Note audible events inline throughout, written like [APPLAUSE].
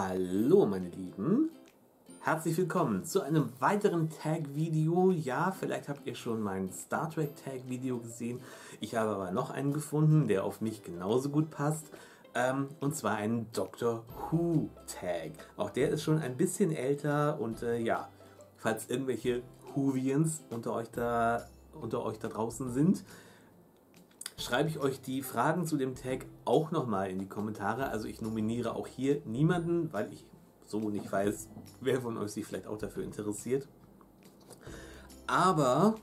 Hallo meine Lieben, herzlich willkommen zu einem weiteren Tag-Video. Ja, vielleicht habt ihr schon mein Star Trek Tag-Video gesehen. Ich habe aber noch einen gefunden, der auf mich genauso gut passt. Ähm, und zwar einen Doctor Who Tag. Auch der ist schon ein bisschen älter und äh, ja, falls irgendwelche Whovians unter euch da unter euch da draußen sind, schreibe ich euch die Fragen zu dem Tag auch nochmal in die Kommentare. Also ich nominiere auch hier niemanden, weil ich so nicht weiß, wer von euch sich vielleicht auch dafür interessiert. Aber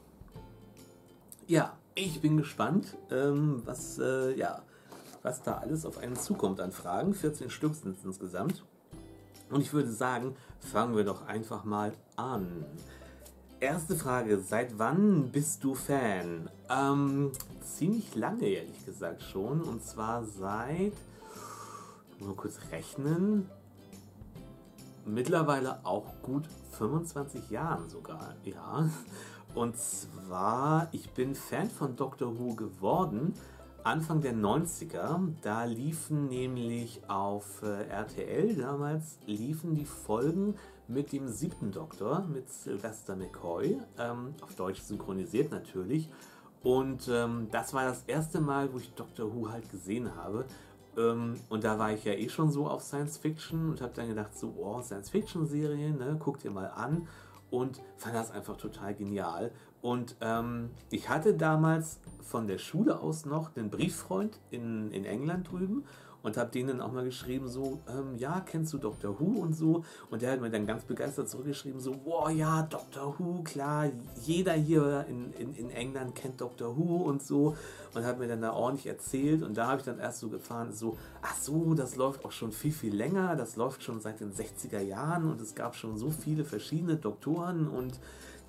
ja, ich bin gespannt, ähm, was, äh, ja, was da alles auf einen zukommt an Fragen. 14 Stück sind es insgesamt. Und ich würde sagen, fangen wir doch einfach mal an. Erste Frage, seit wann bist du Fan? Ähm, ziemlich lange, ehrlich gesagt schon. Und zwar seit, mal kurz rechnen, mittlerweile auch gut 25 Jahren sogar, ja. Und zwar, ich bin Fan von Doctor Who geworden, Anfang der 90er. Da liefen nämlich auf äh, RTL damals, liefen die Folgen mit dem siebten Doktor, mit Sylvester McCoy, ähm, auf Deutsch synchronisiert natürlich. Und ähm, das war das erste Mal, wo ich Doctor Who halt gesehen habe. Ähm, und da war ich ja eh schon so auf Science Fiction und habe dann gedacht, so, oh, Science Fiction Serie, ne, guck dir mal an. Und fand das einfach total genial. Und ähm, ich hatte damals von der Schule aus noch einen Brieffreund in, in England drüben und habe denen auch mal geschrieben, so, ähm, ja, kennst du Dr. Who und so. Und der hat mir dann ganz begeistert zurückgeschrieben, so, wow, ja, Dr. Who, klar, jeder hier in, in, in England kennt Dr. Who und so. Und hat mir dann da ordentlich erzählt. Und da habe ich dann erst so gefahren, so, ach so, das läuft auch schon viel, viel länger. Das läuft schon seit den 60er Jahren und es gab schon so viele verschiedene Doktoren und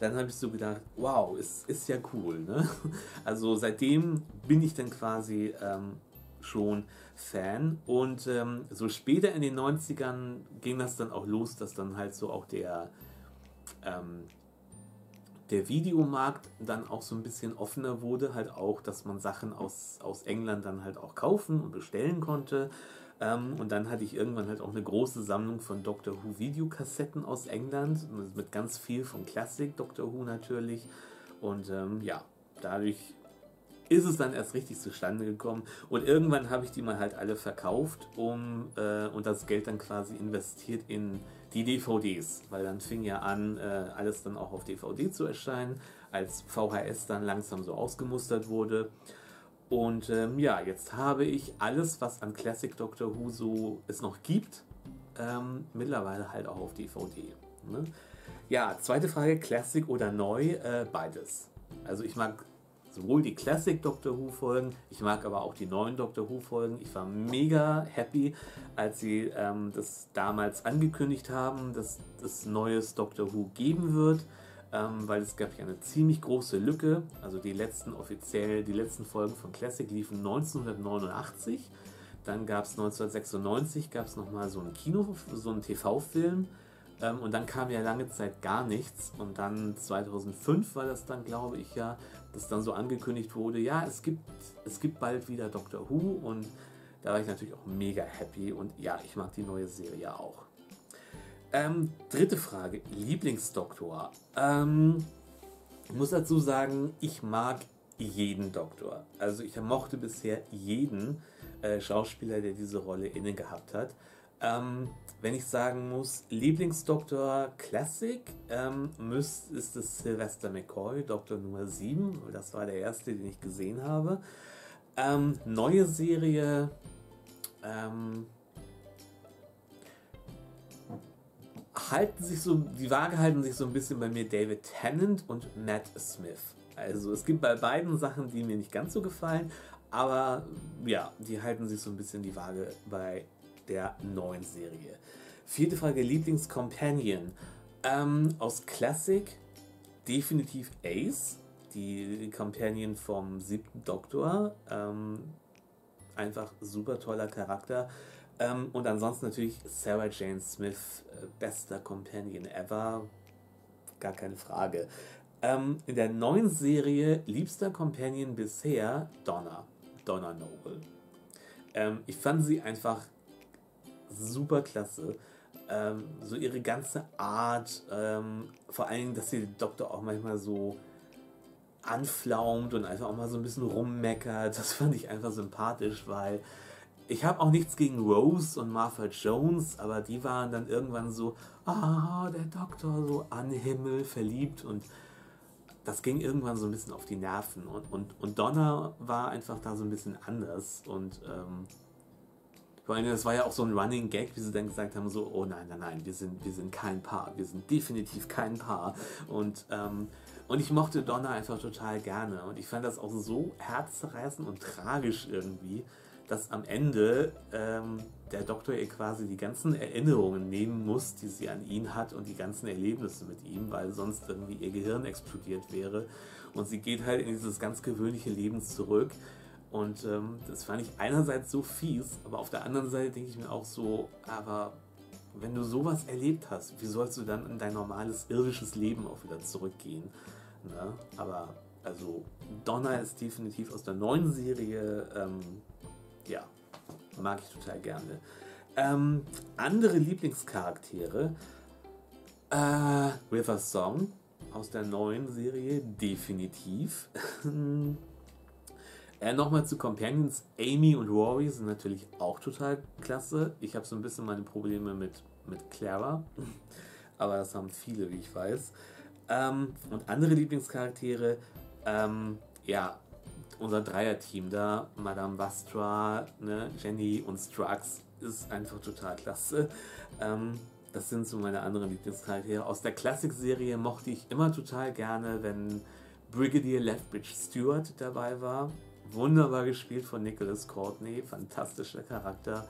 dann habe ich so gedacht, wow, ist, ist ja cool. Ne? [LAUGHS] Also seitdem bin ich dann quasi ähm, schon Fan. Und ähm, so später in den 90ern ging das dann auch los, dass dann halt so auch der, ähm, der Videomarkt dann auch so ein bisschen offener wurde, halt auch, dass man Sachen aus, aus England dann halt auch kaufen und bestellen konnte. Ähm, und dann hatte ich irgendwann halt auch eine große Sammlung von Doctor Who Videokassetten aus England, mit ganz viel von Classic Doctor Who natürlich. Und ähm, ja, dadurch ist es dann erst richtig zustande gekommen. Und irgendwann habe ich die mal halt alle verkauft um, äh, und das Geld dann quasi investiert in die DVDs. Weil dann fing ja an, äh, alles dann auch auf DVD zu erscheinen, als VHS dann langsam so ausgemustert wurde. Und ähm, ja, jetzt habe ich alles, was an Classic Doctor Who so es noch gibt, ähm, mittlerweile halt auch auf DVD. Ne? Ja, zweite Frage, Classic oder neu? Äh, beides. Also ich mag sowohl die Classic Doctor Who Folgen, ich mag aber auch die neuen Doctor Who Folgen. Ich war mega happy, als sie ähm, das damals angekündigt haben, dass es neues Doctor Who geben wird, ähm, weil es gab ja eine ziemlich große Lücke. Also die letzten offiziell, die letzten Folgen von Classic liefen 1989. Dann gab es 1996 gab es nochmal so einen Kino, so einen TV-Film ähm, und dann kam ja lange Zeit gar nichts. Und dann 2005 war das dann, glaube ich, ja, dass dann so angekündigt wurde, ja, es gibt, es gibt bald wieder Doctor Who. Und da war ich natürlich auch mega happy. Und ja, ich mag die neue Serie auch. Ähm, dritte Frage, Lieblingsdoktor. Ähm, ich muss dazu sagen, ich mag jeden Doktor. Also ich mochte bisher jeden äh, Schauspieler, der diese Rolle inne gehabt hat. Ähm, wenn ich sagen muss, Lieblingsdoktor Classic ähm, müsst, ist es Sylvester McCoy, Doktor Nummer 7. Das war der erste, den ich gesehen habe. Ähm, neue Serie. Ähm, halten sich so, die Waage halten sich so ein bisschen bei mir David Tennant und Matt Smith. Also es gibt bei beiden Sachen, die mir nicht ganz so gefallen, aber ja, die halten sich so ein bisschen die Waage bei der neuen Serie. Vierte Frage, Lieblingscompanion. Ähm, aus Classic definitiv Ace, die Companion vom siebten Doktor. Ähm, einfach super toller Charakter. Ähm, und ansonsten natürlich Sarah Jane Smith, äh, bester Companion ever. Gar keine Frage. Ähm, in der neuen Serie liebster Companion bisher Donna. Donna Noble. Ähm, ich fand sie einfach super klasse. ähm, so ihre ganze Art, ähm, vor allen Dingen, dass sie den Doktor auch manchmal so anflaumt und einfach auch mal so ein bisschen rummeckert, das [LAUGHS] fand ich einfach sympathisch, weil ich habe auch nichts gegen Rose und Martha Jones, aber die waren dann irgendwann so, ah, der Doktor so an Himmel verliebt und das ging irgendwann so ein bisschen auf die Nerven und, und, und Donna war einfach da so ein bisschen anders und ähm, vor allem, das war ja auch so ein Running Gag, wie sie dann gesagt haben, so, oh nein, nein, nein, wir sind, wir sind kein Paar, wir sind definitiv kein Paar. Und, ähm, und ich mochte Donna einfach total gerne. Und ich fand das auch so herzzerreißend und tragisch irgendwie, dass am Ende ähm, der Doktor ihr quasi die ganzen Erinnerungen nehmen muss, die sie an ihn hat und die ganzen Erlebnisse mit ihm, weil sonst irgendwie ihr Gehirn explodiert wäre. Und sie geht halt in dieses ganz gewöhnliche Leben zurück und ähm, das fand ich einerseits so fies, aber auf der anderen Seite denke ich mir auch so, aber wenn du sowas erlebt hast, wie sollst du dann in dein normales irdisches Leben auch wieder zurückgehen? Ne? Aber also Donna ist definitiv aus der neuen Serie, ähm, ja, mag ich total gerne. Ähm, andere Lieblingscharaktere, äh, River Song aus der neuen Serie, definitiv. [LAUGHS] Äh, Nochmal zu Companions. Amy und Rory sind natürlich auch total klasse. Ich habe so ein bisschen meine Probleme mit, mit Clara. [LAUGHS] Aber das haben viele, wie ich weiß. Ähm, und andere Lieblingscharaktere. Ähm, ja, unser Dreierteam da. Madame Bastra, ne, Jenny und Strux ist einfach total klasse. Ähm, das sind so meine anderen Lieblingscharaktere. Aus der Klassik-Serie mochte ich immer total gerne, wenn Brigadier Lethbridge Stewart dabei war. Wunderbar gespielt von Nicholas Courtney, fantastischer Charakter.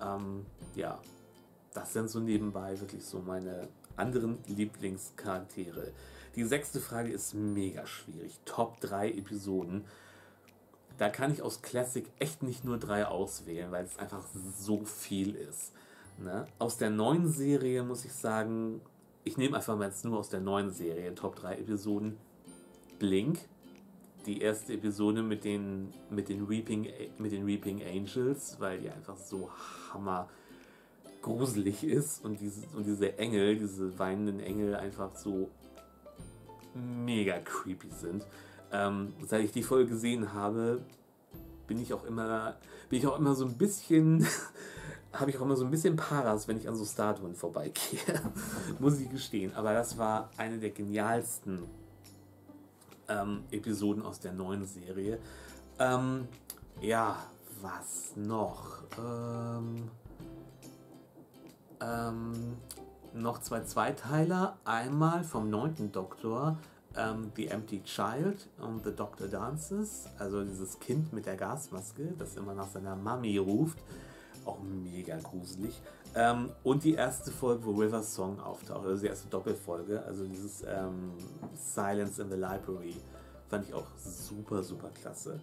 Ähm, ja, das sind so nebenbei wirklich so meine anderen Lieblingscharaktere. Die sechste Frage ist mega schwierig. Top 3 Episoden. Da kann ich aus Classic echt nicht nur drei auswählen, weil es einfach so viel ist. Ne? Aus der neuen Serie muss ich sagen, ich nehme einfach mal jetzt nur aus der neuen Serie Top 3 Episoden. Blink, die erste Episode mit den, mit den, Reaping, mit den Reaping Angels, weil die einfach so hammer gruselig ist und diese, und diese Engel, diese weinenden Engel einfach so mega creepy sind. Ähm, seit ich die Folge gesehen habe, bin ich auch immer, bin ich auch immer so ein bisschen, [LAUGHS] habe ich auch immer so ein bisschen Paras, wenn ich an so Statuen vorbeigehe, [LAUGHS] muss ich gestehen. Aber das war eine der genialsten ähm, Episoden aus der neuen Serie. Ähm, ja, was noch? Ähm, ähm, noch zwei Zweiteiler. Einmal vom neunten Doktor, ähm, The Empty Child und The Doctor Dances. Also dieses Kind mit der Gasmaske, das immer nach seiner Mami ruft. Auch mega gruselig. Ähm, und die erste Folge, wo River's Song auftaucht, also die erste Doppelfolge, also dieses ähm, Silence in the Library, fand ich auch super, super klasse.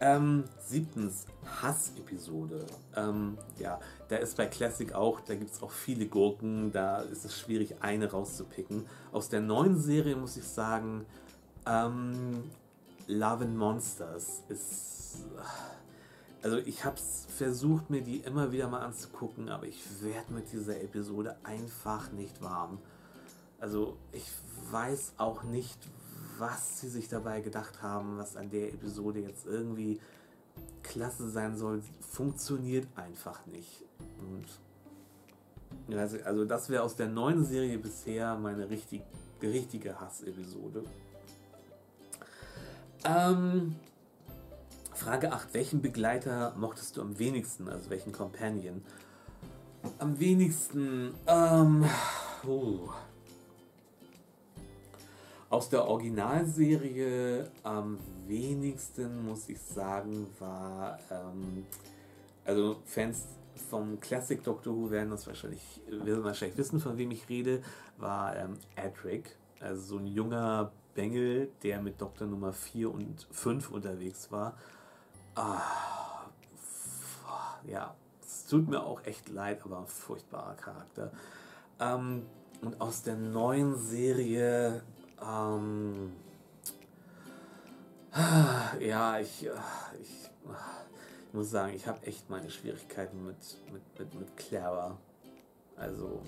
Ähm, siebtens, Hass-Episode. Ähm, ja, da ist bei Classic auch, da gibt es auch viele Gurken, da ist es schwierig, eine rauszupicken. Aus der neuen Serie muss ich sagen, ähm, Love and Monsters ist also ich habe versucht, mir die immer wieder mal anzugucken, aber ich werde mit dieser Episode einfach nicht warm. Also ich weiß auch nicht, was sie sich dabei gedacht haben, was an der Episode jetzt irgendwie klasse sein soll. Funktioniert einfach nicht. Und also, also das wäre aus der neuen Serie bisher meine richtig, richtige Hass-Episode. Ähm, Frage 8. Welchen Begleiter mochtest du am wenigsten? Also welchen Companion? Am wenigsten. Ähm, oh. Aus der Originalserie am wenigsten, muss ich sagen, war. Ähm, also Fans vom Classic Doctor Who werden das wahrscheinlich, werden wahrscheinlich wissen, von wem ich rede, war ähm, Adric. Also so ein junger Bengel, der mit Doktor Nummer 4 und 5 unterwegs war Ah, ja, es tut mir auch echt leid, aber ein furchtbarer Charakter. Ähm, und aus der neuen Serie, ähm, ja, ich, ich, ich muss sagen, ich habe echt meine Schwierigkeiten mit, mit, mit, mit Clara. Also,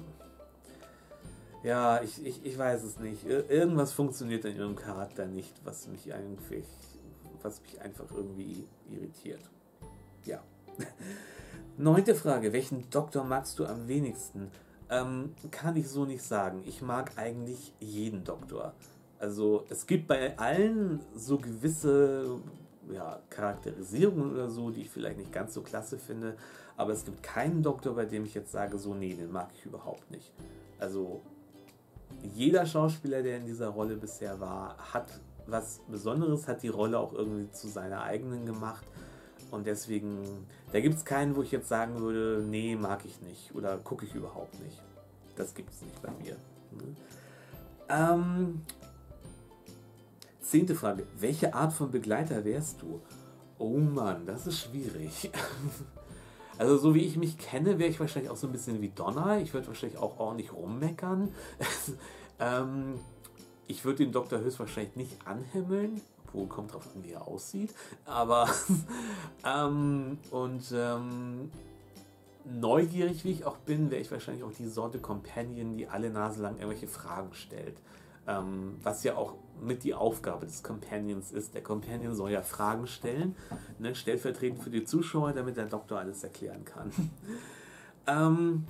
ja, ich, ich, ich weiß es nicht. Irgendwas funktioniert in ihrem Charakter nicht, was mich eigentlich, was mich einfach irgendwie irritiert. Ja. [LAUGHS] Neunte Frage. Welchen Doktor magst du am wenigsten? Ähm, kann ich so nicht sagen. Ich mag eigentlich jeden Doktor. Also es gibt bei allen so gewisse ja, Charakterisierungen oder so, die ich vielleicht nicht ganz so klasse finde. Aber es gibt keinen Doktor, bei dem ich jetzt sage, so, nee, den mag ich überhaupt nicht. Also jeder Schauspieler, der in dieser Rolle bisher war, hat was Besonderes, hat die Rolle auch irgendwie zu seiner eigenen gemacht. Und deswegen, da gibt es keinen, wo ich jetzt sagen würde, nee, mag ich nicht oder gucke ich überhaupt nicht. Das gibt es nicht bei mir. Ne? Ähm, zehnte Frage. Welche Art von Begleiter wärst du? Oh Mann, das ist schwierig. [LAUGHS] Also so wie ich mich kenne, wäre ich wahrscheinlich auch so ein bisschen wie Donner. Ich würde wahrscheinlich auch ordentlich rummeckern. [LAUGHS] ähm, ich würde den Doktor höchstwahrscheinlich nicht anhimmeln. Obwohl, kommt drauf an, wie er aussieht. Aber, [LAUGHS] ähm, und ähm, neugierig wie ich auch bin, wäre ich wahrscheinlich auch die Sorte Companion, die alle Nase lang irgendwelche Fragen stellt. Ähm, was ja auch mit die Aufgabe des Companions ist. Der Companion soll ja Fragen stellen, ne, stellvertretend für die Zuschauer, damit der Doktor alles erklären kann. [LAUGHS] ähm,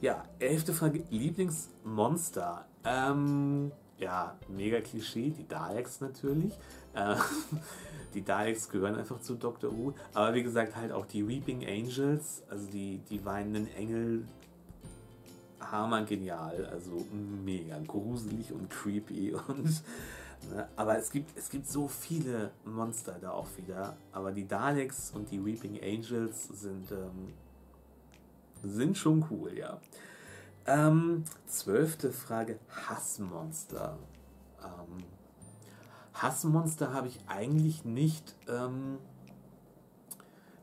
ja, elfte Frage: Lieblingsmonster. Ähm, ja, mega Klischee, die Daleks natürlich. Äh, [LAUGHS] die Daleks gehören einfach zu Doctor Who. Aber wie gesagt, halt auch die Weeping Angels, also die, die weinenden Engel, hammer genial, also mega gruselig und creepy und ne, aber es gibt, es gibt so viele Monster da auch wieder. Aber die Daleks und die Weeping Angels sind, ähm, sind schon cool, ja. Ähm, zwölfte Frage: Hassmonster. Ähm, Hassmonster habe ich eigentlich nicht. Ähm,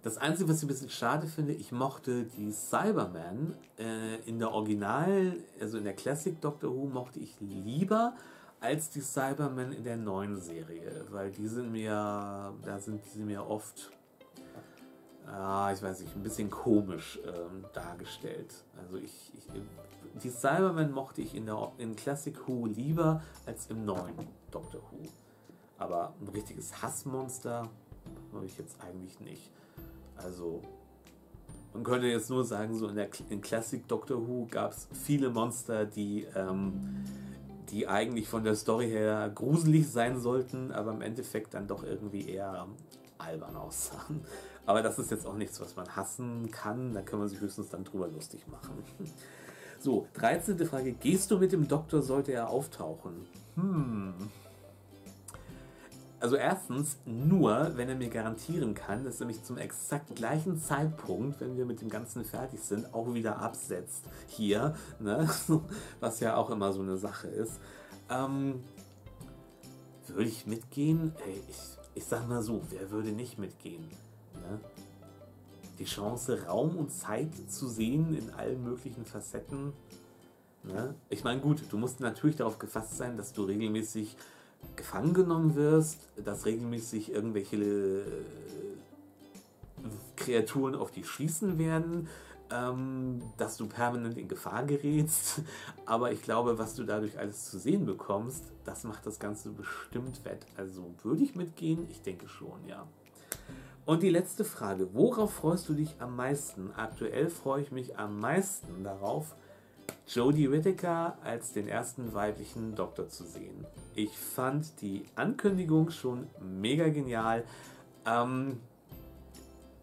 das Einzige, was ich ein bisschen schade finde, ich mochte die Cybermen äh, in der Original, also in der Classic Doctor Who, mochte ich lieber als die Cybermen in der neuen Serie, weil die sind mir, da sind die mir oft, ah, ich weiß nicht, ein bisschen komisch ähm, dargestellt. Also ich, ich, die Cybermen mochte ich in der in Classic Who lieber als im neuen Doctor Who. Aber ein richtiges Hassmonster habe ich jetzt eigentlich nicht. Also, man könnte jetzt nur sagen, so in der in Classic Doctor Who gab es viele Monster, die, ähm, die eigentlich von der Story her gruselig sein sollten, aber im Endeffekt dann doch irgendwie eher albern aussahen. Aber das ist jetzt auch nichts, was man hassen kann. Da kann man sich höchstens dann drüber lustig machen. So, 13. Frage. Gehst du mit dem Doktor, sollte er auftauchen? Hm. Also erstens nur, wenn er mir garantieren kann, dass er mich zum exakt gleichen Zeitpunkt, wenn wir mit dem Ganzen fertig sind, auch wieder absetzt. Hier, ne? [LAUGHS] was ja auch immer so eine Sache ist. Ähm, würde ich mitgehen? Hey, ich, ich sag mal so, wer würde nicht mitgehen? Ne? Die Chance, Raum und Zeit zu sehen in allen möglichen Facetten. Ne? Ich meine, gut, du musst natürlich darauf gefasst sein, dass du regelmäßig gefangen genommen wirst, dass regelmäßig irgendwelche äh, Kreaturen auf dich schießen werden, ähm, dass du permanent in Gefahr gerätst. [LAUGHS] Aber ich glaube, was du dadurch alles zu sehen bekommst, das macht das Ganze bestimmt wett. Also würde ich mitgehen? Ich denke schon, ja. Und die letzte Frage, worauf freust du dich am meisten? Aktuell freue ich mich am meisten darauf, Jodie Whittaker als den ersten weiblichen Doktor zu sehen. Ich fand die Ankündigung schon mega genial. Ähm,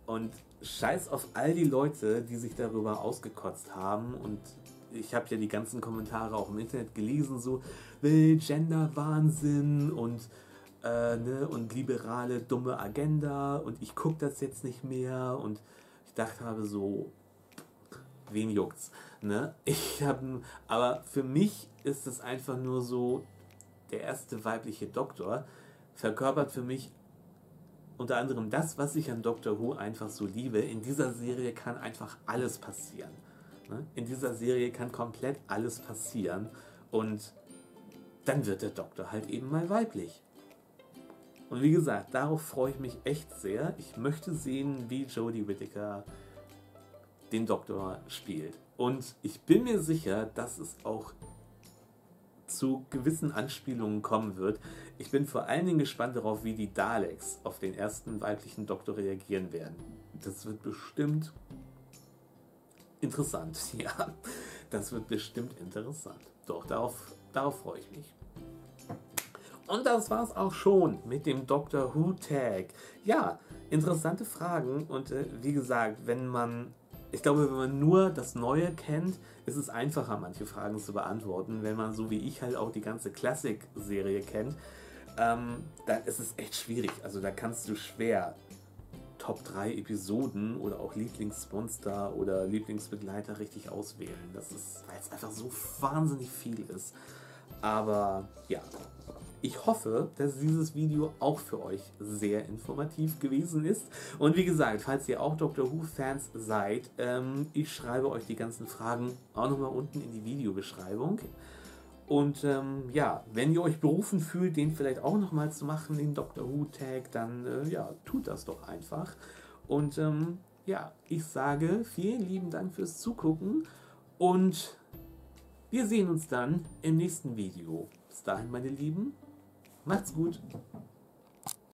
und scheiß auf all die Leute, die sich darüber ausgekotzt haben. Und ich habe ja die ganzen Kommentare auch im Internet gelesen, so Gender-Wahnsinn und, äh, ne, und liberale dumme Agenda und ich gucke das jetzt nicht mehr. Und ich dachte habe so, wen juckt's? Ne? [LAUGHS] Ich habe, aber für mich ist es einfach nur so, der erste weibliche Doktor verkörpert für mich unter anderem das, was ich an Doctor Who einfach so liebe. In dieser Serie kann einfach alles passieren. Ne? In dieser Serie kann komplett alles passieren und dann wird der Doktor halt eben mal weiblich. Und wie gesagt, darauf freue ich mich echt sehr. Ich möchte sehen, wie Jodie Whittaker den Doktor spielt. Und ich bin mir sicher, dass es auch zu gewissen Anspielungen kommen wird. Ich bin vor allen Dingen gespannt darauf, wie die Daleks auf den ersten weiblichen Doktor reagieren werden. Das wird bestimmt interessant. [LAUGHS] Ja, das wird bestimmt interessant. Doch, darauf, darauf freue ich mich. Und das war's auch schon mit dem Doctor Who Tag. Ja, interessante Fragen und äh, wie gesagt, wenn man, ich glaube, wenn man nur das Neue kennt, ist es einfacher, manche Fragen zu beantworten. Wenn man so wie ich halt auch die ganze Classic-Serie kennt, ähm, dann ist es echt schwierig. Also da kannst du schwer Top 3 Episoden oder auch Lieblingsmonster oder Lieblingsbegleiter richtig auswählen. Das ist, weil es einfach so wahnsinnig viel ist. Aber ja, ich hoffe, dass dieses Video auch für euch sehr informativ gewesen ist. Und wie gesagt, falls ihr auch Doctor Who-Fans seid, ähm, ich schreibe euch die ganzen Fragen auch nochmal unten in die Videobeschreibung. Und ähm, ja, wenn ihr euch berufen fühlt, den vielleicht auch nochmal zu machen, den Doctor Who-Tag, dann äh, ja, tut das doch einfach. Und ähm, ja, ich sage vielen lieben Dank fürs Zugucken und wir sehen uns dann im nächsten Video. Bis dahin, meine Lieben, Macht's gut.